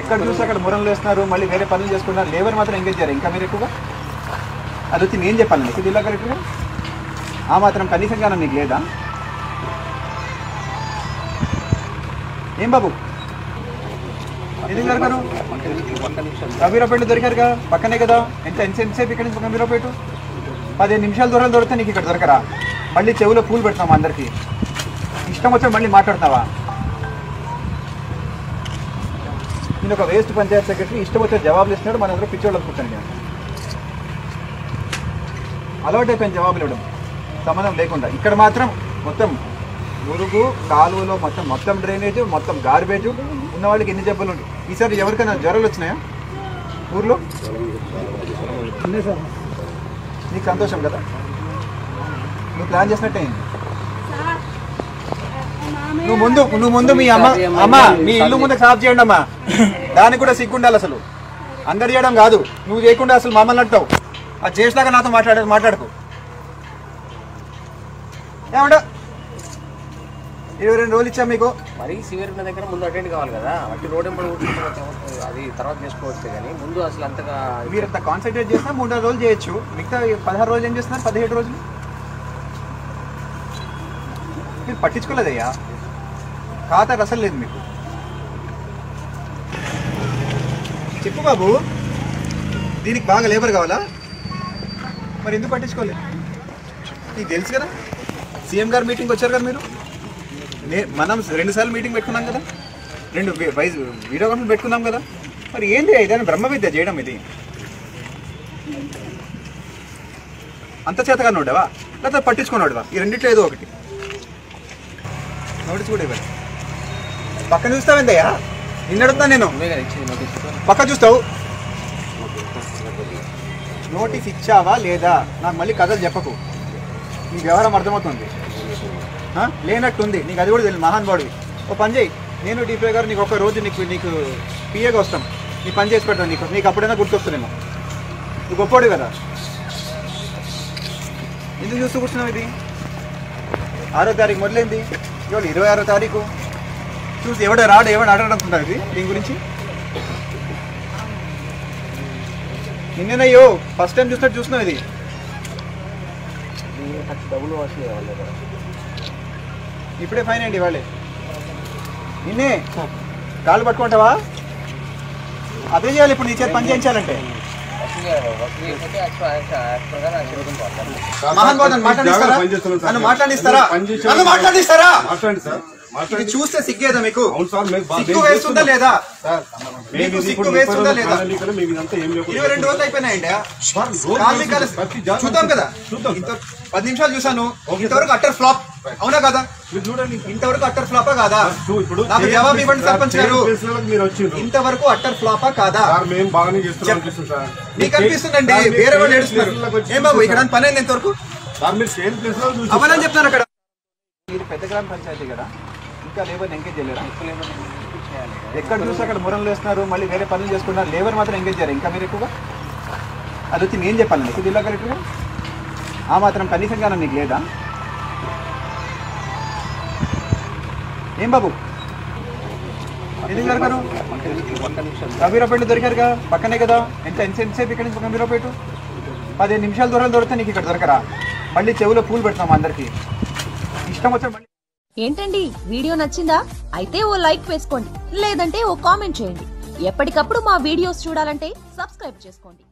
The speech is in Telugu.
ఎక్కడ చూస్తే అక్కడ మురంలు వేస్తున్నారు మళ్ళీ వేరే పనులు చేసుకున్నారు లేబర్ మాత్రం ఎంగేజ్ చేయరు. ఇంకా మీరు ఎక్కువగా? అది వచ్చి నేను చెప్పాలి నీకు. జిల్లా కలెక్టర్ ఆ మాత్రం కనీసం కానీ నీకు లేదా? ఏం బాబు? ఎందుకు దొరకరు దొరికారు దొరికారుగా? పక్కనే కదా? ఎంత ఎంత ఎంతసేపు ఇక్కడ నుంచి గంభీరపేట పదిహేను నిమిషాల దూరం దొరికితే నీకు ఇక్కడ దొరకరా. మళ్ళీ చెవిలో పూలు పెడతామా అందరికి. ఇష్టం వచ్చి మళ్ళీ మాట్లాడుతున్నావా? నేను ఒక వేస్ట్ పంచాయత్ సెక్రటరీ ఇష్టం వచ్చే జవాబులు ఇస్తున్నాడు మన అందరూ పిచ్చోళ్ళు అనుకుంటాను నేను. అలవాటు అయిపోయిన జవాబులు ఇవ్వడం. సంబంధం లేకుండా. ఇక్కడ మాత్రం మొత్తం మురుగు కాలువలో మొత్తం మొత్తం డ్రైనేజ్ మొత్తం గార్బేజ్ ఉన్న వాళ్ళకి ఎన్ని జబ్బులు ఉంటాయి ఈసారి ఎవరికైనా జ్వరాలు వచ్చినాయా? ఊర్లో? నీకు సంతోషం కదా? నువ్వు ప్లాన్ చేసినట్టే నువ్వు ముందు నువ్వు ముందు మీ అమ్మ అమ్మ మీ ఇల్లు ముందు సాఫ్ చేయండి అమ్మా. దానికి కూడా సిగ్గుండాలి అసలు. అందరు చేయడం కాదు. నువ్వు చేయకుండా అసలు మమ్మల్ని అంటావు. అది చేసినాక నాతో మాట్లాడ మాట్లాడుకో. ఏమంటా ఇరవై రెండు రోజులు ఇచ్చా మీకు? మరీ సివియర్ ఉన్న దగ్గర ముందు అటెండ్ కావాలి కదా. అట్టి రోడ్ ఎంపడి అది తర్వాత చేసుకోవచ్చు కానీ ముందు అసలు అంతగా మీరు అంత కాన్సన్ట్రేట్ చేసినా మూడు రోజులు చేయొచ్చు. మిగతా పదహారు రోజులు ఏం చేస్తున్నారు? పదిహేడు రోజులు? మీరు పట్టించుకోలేదయ్యా. ఖాతా అసలు లేదు మీకు. చెప్పు బాబు. దీనికి బాగా లేబర్ కావాలా? మరి ఎందుకు పట్టించుకోలేదు నీకు తెలుసు కదా. సీఎం గారు మీటింగ్ వచ్చారు కదా మీరు? మనం రెండు సార్లు మీటింగ్ పెట్టుకున్నాం కదా? రెండు వైజ్ వీడియో కాన్ఫరెన్స్ పెట్టుకున్నాం కదా? మరి ఏంది ఇదని బ్రహ్మ విద్య చేయడం ఇది. అంత చేతగా నోడవా లేకపోతే పట్టించుకున్నాడువా ఈ రెండిట్లో ఏదో ఒకటి. నోటీస్ కూడా ఇవ్వాలి పక్కన చూస్తావేందయ్యా నిన్నడుతా నేను. పక్క చూస్తావు. నోటీస్ ఇచ్చావా లేదా? నాకు మళ్ళీ కథలు చెప్పకు. నీ వ్యవహారం అర్థమవుతుంది? లేనట్టుంది. నీకు అది కూడా తెలియదు. మహాన్ బాడీ ఓ పని చేయి. నేను డిపిఐ గారు నీకు ఒక రోజు నీకు నీకు పిఏగా వస్తాం. నీ పని చేసి పెడతాను నీకు. నీకు అప్పుడైనా గుర్తొస్తుందేమో. నువ్వు గొప్పోడు కదా. ఎందుకు చూస్తూ కూర్చున్నావు ఇది? ఆరో తారీఖు మొదలైంది. ఇవాళ ఇరవై ఆరో తారీఖు. చూసి ఎవడో రాడు ఎవడు అడగడుతున్నారు ఇది? దీని గురించి? నిన్ననయ్యో ఫస్ట్ టైం చూసినట్టు చూసినావు ఇది. డబ్బులు వస్తుంది ఇప్పుడే ఫైన్ అండి వాళ్ళే నిన్నే కాళ్ళు పట్టుకుంటావా? అదే చేయాలి ఇప్పుడు నీ చేతి పని చేయించాలంటే. మాట్లాడిస్తారా? మాట్లాడిస్తారా? ఇది చూస్తే సిగ్గేదా మీకు? సిగ్గు వేస్తుందా లేదా? సిగ్గు వేస్తుందా లేదా? ఇరవై రెండు రోజులు అయిపోయినాయండి. చూద్దాం కదా. చూద్దాం. పది నిమిషాలు చూసాను ఇంతవరకు అట్టర్ ఫ్లాప్. చూడండి ఇంతవరకు అట్టర్ ఫ్లాపా కాదా? ఇప్పుడు నాకు చేయం జవాబు ఇవ్వండి సర్పంచ్ గారు. మీరు వచ్చిండ్రు ఇంతవరకు అట్టర్ ఫ్లాపా కాదా? సార్ మేము బాగానే చేస్తున్నాం సార్. మీకు అనిపిస్తుందండి వేరే వాళ్ళు ఏడుస్తున్నారు. ఏం బాబు ఇక్కడ. పని అయింది ఇంతవరకు? సార్ మీరు ప్లేస్లో చెప్తాను అక్కడ. మీరు పెద్ద గ్రామ పంచాయతీ కదా? ఇంకా లేబర్ ఎంగేజ్ చేయలేరా? చేయాలి. ఎక్కడ చూస్తే అక్కడ మురంలు వేస్తున్నారు మళ్ళీ వేరే పనులు చేసుకుంటున్నారు లేబర్ మాత్రం ఎంగేజ్ చేయరు. ఇంకా మీరు ఎక్కువగా? అది వచ్చి నేను చెప్పాను నీకు జిల్లా కలెక్టర్ ఆ మాత్రం కనీసం జ్ఞానం నీకు లేదా? ఏం బాబు? ఎందుకు దొరకరు దొరికారు దొరికారుగా? పక్కనే కదా. ఎంత ఎంత ఎంతసేపు ఇక్కడ నుంచి గంభీరపేట పదిహేను నిమిషాల దూరం దొరికితే నీకు ఇక్కడ దొరకరా? మళ్ళీ చెవిలో పూలు పెడతాం అందరికి. ఇష్టం వచ్చే మళ్ళీ ఏంటండి? వీడియో నచ్చిందా? అయితే ఓ లైక్ వేసుకోండి. లేదంటే ఓ కామెంట్ చేయండి. ఎప్పటికప్పుడు మా వీడియోస్ చూడాలంటే సబ్స్క్రైబ్ చేసుకోండి.